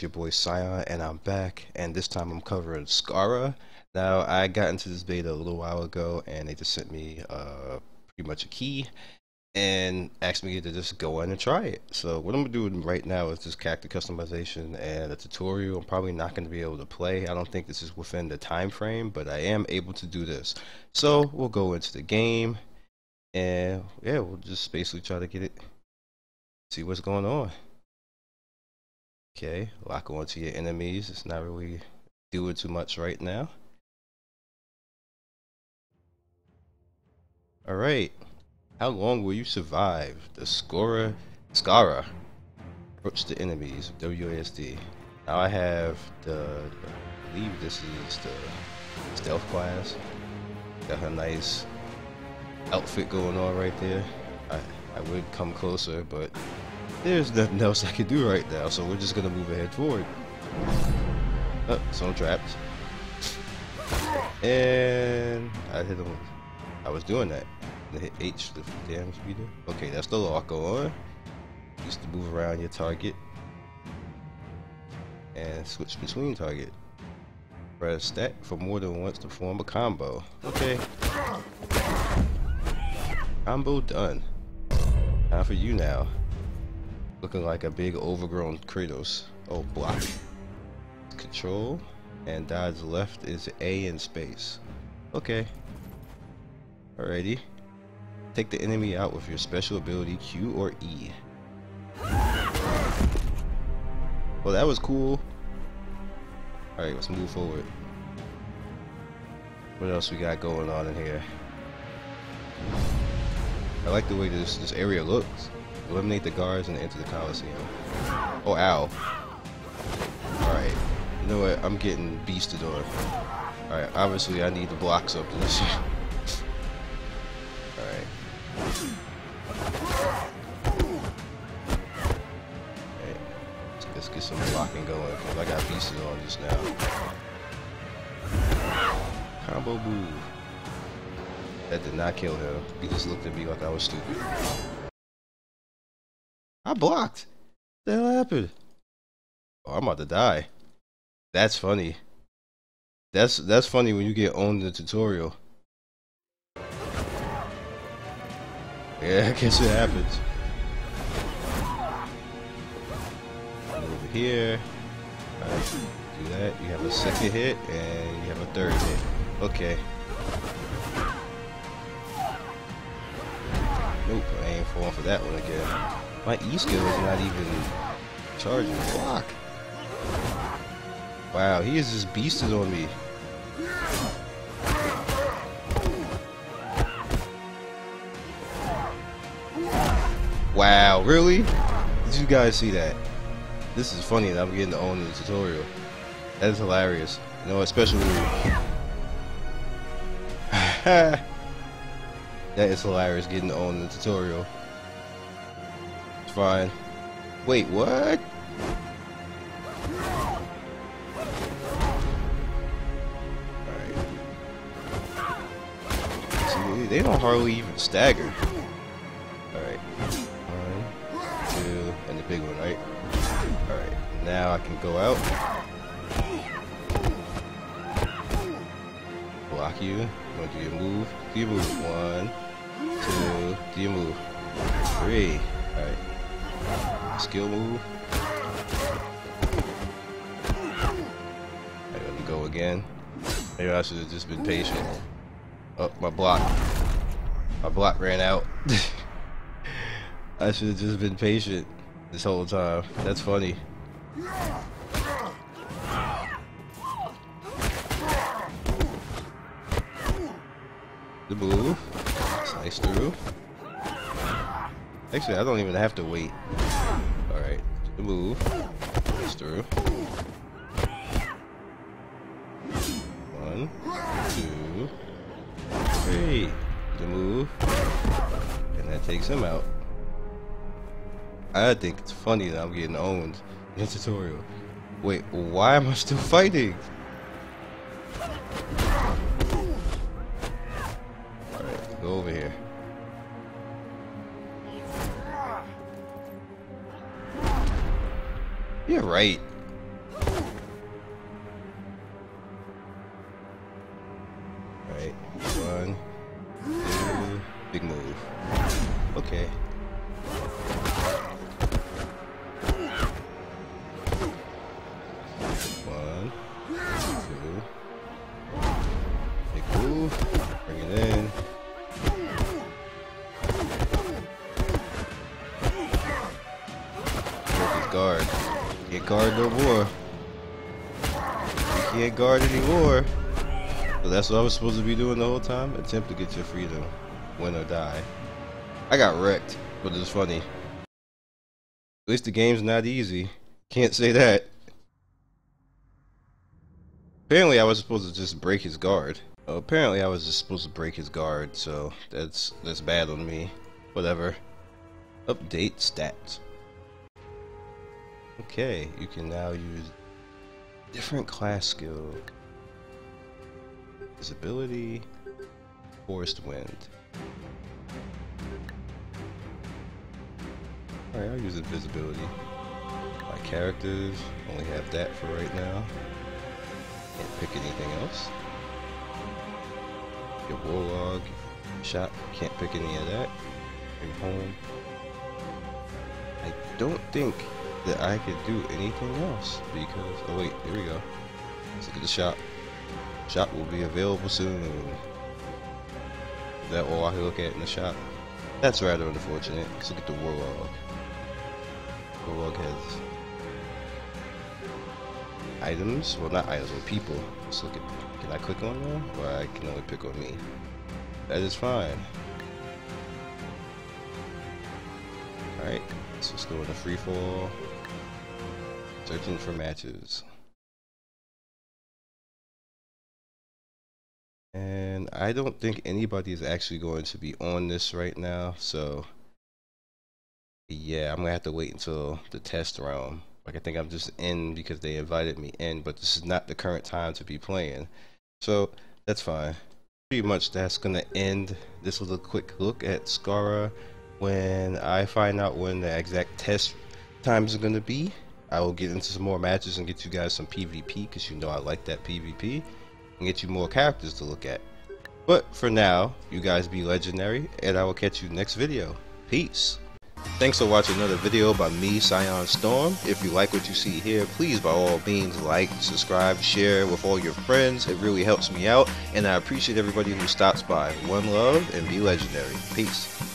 your boy Scion, and I'm back, and this time I'm covering Skara. Now, I got into this beta a little while ago, and they just sent me uh, pretty much a key, and asked me to just go in and try it. So what I'm going to do right now is just character customization and a tutorial. I'm probably not going to be able to play. I don't think this is within the time frame, but I am able to do this. So we'll go into the game, and yeah, we'll just basically try to get it, see what's going on. Okay, lock onto your enemies. It's not really doing too much right now. Alright. How long will you survive? The Scorer Skara. Approach the enemies. WASD. Now I have the, I believe this is the stealth class. Got her nice outfit going on right there. I, I would come closer, but there's nothing else I can do right now, so we're just gonna move ahead forward. Oh, some trapped. And I hit him. I was doing that. I hit H, the damage meter. Okay, that's the lock on. Used to move around your target. And switch between target. Press that for more than once to form a combo. Okay. Combo done. Time for you now. Looking like a big overgrown Kratos. Oh, block. Control. And dodge left is A in space. Okay. Alrighty. Take the enemy out with your special ability Q or E. Well, that was cool. Alright, let's move forward. What else we got going on in here? I like the way this this area looks. Eliminate the guards and enter the Coliseum. Oh, ow. Alright. You know what? I'm getting beasted on. Alright, obviously I need the to block something. Alright. Let's get some blocking going, because I got beasted on just now. Combo move. That did not kill him. He just looked at me like I was stupid. I blocked. What the hell happened? Oh, I'm about to die. That's funny. That's that's funny when you get owned in the tutorial. Yeah, I guess it happens. Over here. Alright, do that. You have a second hit and you have a third hit. Okay. Nope, I ain't falling for that one again. My E skill is not even charging block. Wow, he is just beasted on me. Wow, really? Did you guys see that? This is funny that I'm getting to own the tutorial. That is hilarious. You know, especially that is hilarious getting to own the tutorial fine. Wait, what? See, they don't hardly even stagger. Alright. One, two, and the big one, right? Alright, now I can go out. Block you. You to do your move? Do your move. One, two, do your move. Three. Alright. Skill move. Let me go again. Maybe I should have just been patient. Oh, my block. My block ran out. I should have just been patient this whole time. That's funny. The move. Slice through. Actually, I don't even have to wait. Alright, move. It's through. One, two, three. The move. And that takes him out. I think it's funny that I'm getting owned in the tutorial. Wait, why am I still fighting? Alright, go over here. You're right. Alright, one, two, big move. Okay. Can't guard no more. You can't guard anymore. So that's what I was supposed to be doing the whole time? Attempt to get your freedom. Win or die. I got wrecked, but it's funny. At least the game's not easy. Can't say that. Apparently I was supposed to just break his guard. Well, apparently I was just supposed to break his guard, so that's that's bad on me. Whatever. Update stats. Okay, you can now use different class skill. Visibility, Forest Wind. Alright, I'll use invisibility. My characters only have that for right now. Can't pick anything else. Your Warlog, shot, can't pick any of that. Bring home. I don't think that I could do anything else because oh wait here we go. Let's look at the shop. Shop will be available soon. That all I can look at in the shop? That's rather unfortunate let's look at the warlog. Warlog has items. Well not items but people. Let's look at can I click on them? Or I can only pick on me. That is fine alright let's just go into free fall Searching for matches. And I don't think anybody is actually going to be on this right now, so yeah, I'm gonna have to wait until the test round. Like I think I'm just in because they invited me in, but this is not the current time to be playing. So that's fine. Pretty much that's gonna end this little quick look at Skara when I find out when the exact test times are gonna be. I will get into some more matches and get you guys some PvP because you know I like that PvP and get you more characters to look at. But for now, you guys be legendary and I will catch you next video. Peace. Thanks for watching another video by me, Scion Storm. If you like what you see here, please by all means like, subscribe, share with all your friends. It really helps me out and I appreciate everybody who stops by. One love and be legendary. Peace.